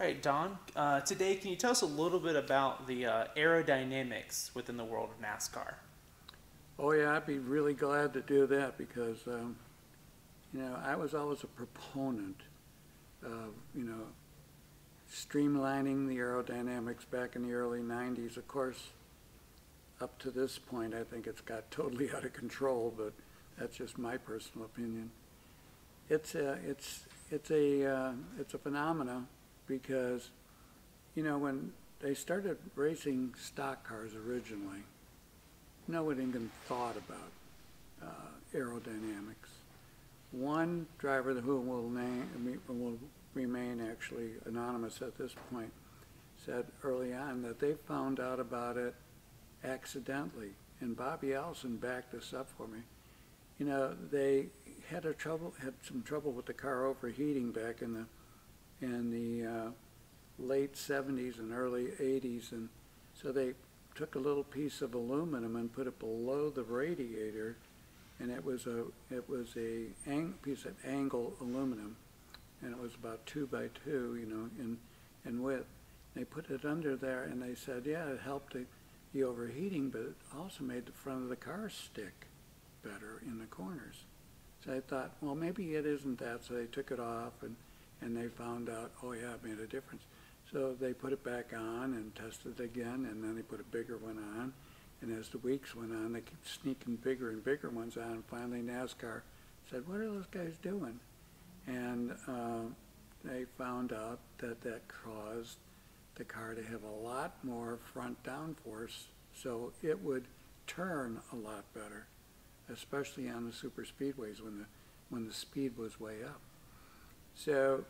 All right, Don. Uh, today, can you tell us a little bit about the uh, aerodynamics within the world of NASCAR? Oh yeah, I'd be really glad to do that because, um, you know, I was always a proponent of, you know, streamlining the aerodynamics back in the early 90s. Of course, up to this point, I think it's got totally out of control, but that's just my personal opinion. It's a, it's, it's a, uh, it's a phenomena because, you know, when they started racing stock cars originally, no one even thought about uh, aerodynamics. One driver who will, name, will remain actually anonymous at this point said early on that they found out about it accidentally. And Bobby Allison backed this up for me. You know, they had a trouble, had some trouble with the car overheating back in the in the uh, late 70s and early 80s, and so they took a little piece of aluminum and put it below the radiator, and it was a it was a piece of angle aluminum, and it was about two by two, you know, in in width. They put it under there, and they said, yeah, it helped the, the overheating, but it also made the front of the car stick better in the corners. So I thought, well, maybe it isn't that. So they took it off, and and they found out, oh yeah, it made a difference. So they put it back on and tested it again, and then they put a bigger one on. And as the weeks went on, they kept sneaking bigger and bigger ones on. And finally, NASCAR said, "What are those guys doing?" And uh, they found out that that caused the car to have a lot more front downforce, so it would turn a lot better, especially on the super speedways when the when the speed was way up. So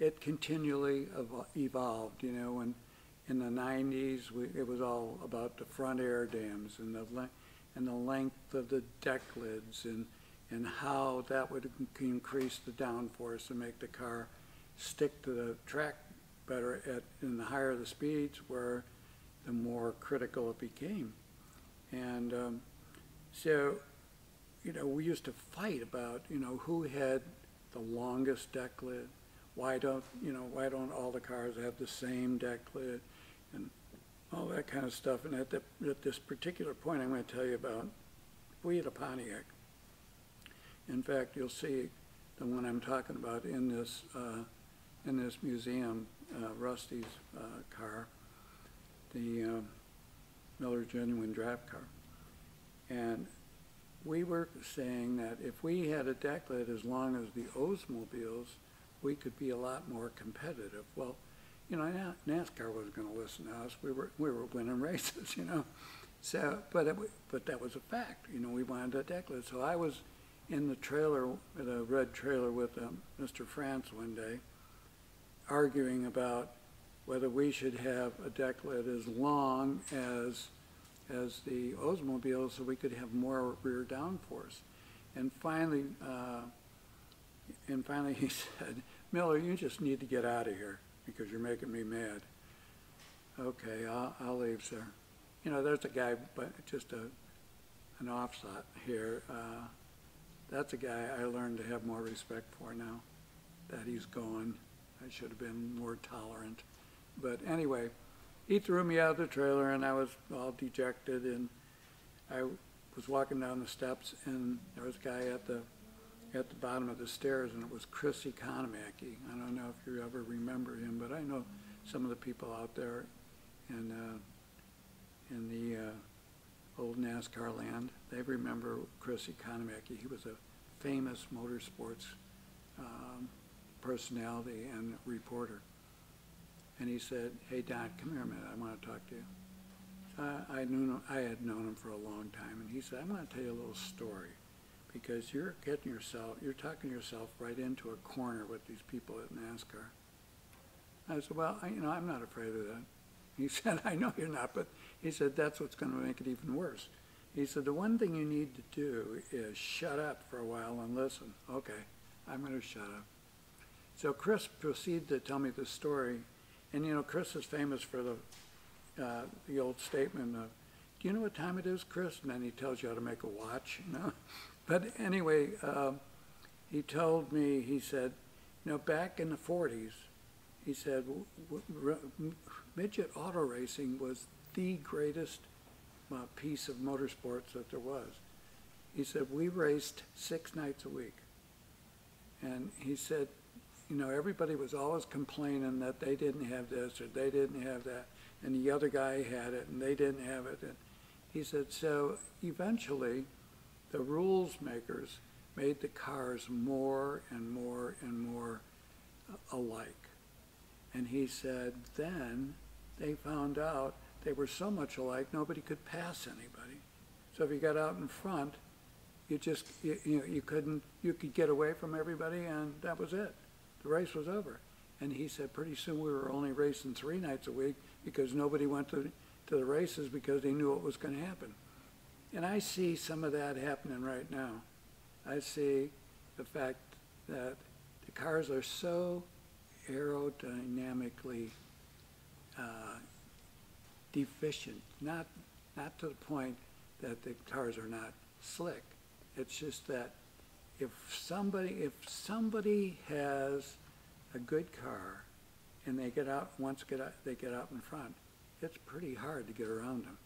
it continually evolved, you know, and in the 90s, we, it was all about the front air dams and the, and the length of the deck lids and, and how that would increase the downforce and make the car stick to the track better at, in the higher the speeds were, the more critical it became. And um, so, you know, we used to fight about, you know, who had the longest deck lid. Why don't, you know, why don't all the cars have the same deck lid and all that kind of stuff. And at, the, at this particular point I'm going to tell you about, we had a Pontiac. In fact, you'll see the one I'm talking about in this, uh, in this museum, uh, Rusty's uh, car, the uh, Miller Genuine Draft car. And we were saying that if we had a deck as long as the Oldsmobiles, we could be a lot more competitive. Well, you know, NASCAR wasn't going to listen to us. We were we were winning races, you know. So, but it, but that was a fact. You know, we wanted a deck lid. So I was in the trailer, the red trailer with um, Mr. France one day, arguing about whether we should have a deck lid as long as as the Oldsmobile so we could have more rear downforce. And finally, uh, and finally he said, Miller, you just need to get out of here because you're making me mad. Okay, I'll, I'll leave, sir. You know, there's a guy, but just a, an offset here. Uh, that's a guy I learned to have more respect for now that he's gone. I should have been more tolerant. But anyway, he threw me out of the trailer and I was all dejected and I was walking down the steps and there was a guy at the at the bottom of the stairs and it was Chris Economaki. I don't know if you ever remember him, but I know some of the people out there in uh, in the uh, old NASCAR land. They remember Chris Economaki. He was a famous motorsports um, personality and reporter. And he said, hey, Don, come here a minute. I want to talk to you. I, I, knew, I had known him for a long time. And he said, I'm going to tell you a little story because you're getting yourself, you're talking yourself right into a corner with these people at NASCAR. I said, well, I, you know, I'm not afraid of that. He said, I know you're not, but he said, that's what's going to make it even worse. He said, the one thing you need to do is shut up for a while and listen. Okay, I'm going to shut up. So Chris proceeded to tell me the story and you know, Chris is famous for the uh, the old statement of, "Do you know what time it is, Chris?" And then he tells you how to make a watch. You know, but anyway, uh, he told me he said, you know, back in the '40s, he said, "W- w- r- m- midget auto racing was the greatest uh, piece of motorsports that there was. He said, we raced six nights a week. And he said, you know, everybody was always complaining that they didn't have this or they didn't have that, and the other guy had it and they didn't have it. And he said, so eventually, the rules makers made the cars more and more and more uh, alike. And he said, then they found out they were so much alike, nobody could pass anybody. So if you got out in front, you just, you, you know, you couldn't, you could get away from everybody and that was it. The race was over. And he said pretty soon we were only racing three nights a week because nobody went to, to the races because they knew what was gonna happen. And I see some of that happening right now. I see the fact that the cars are so aerodynamically uh, deficient, not, not to the point that the cars are not slick. It's just that if somebody, if somebody has a good car and they get out, once get out, they get out in front, it's pretty hard to get around them.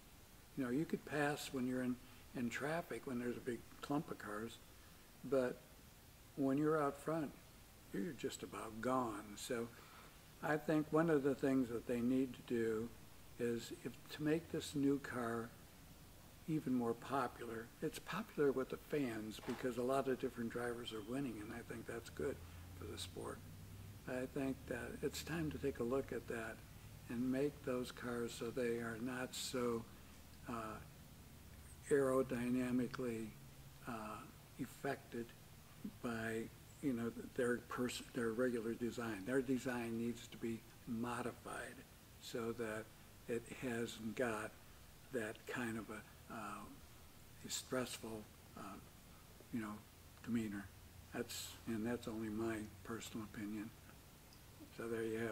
You know, you could pass when you're in, in traffic, when there's a big clump of cars, but when you're out front, you're just about gone. So I think one of the things that they need to do is if, to make this new car even more popular. It's popular with the fans because a lot of different drivers are winning, and I think that's good for the sport. I think that it's time to take a look at that and make those cars so they are not so uh, aerodynamically uh, affected by, you know, their person, their regular design. Their design needs to be modified so that it hasn't got that kind of a, a stressful, uh, you know, demeanor. That's, and that's only my personal opinion. So there you have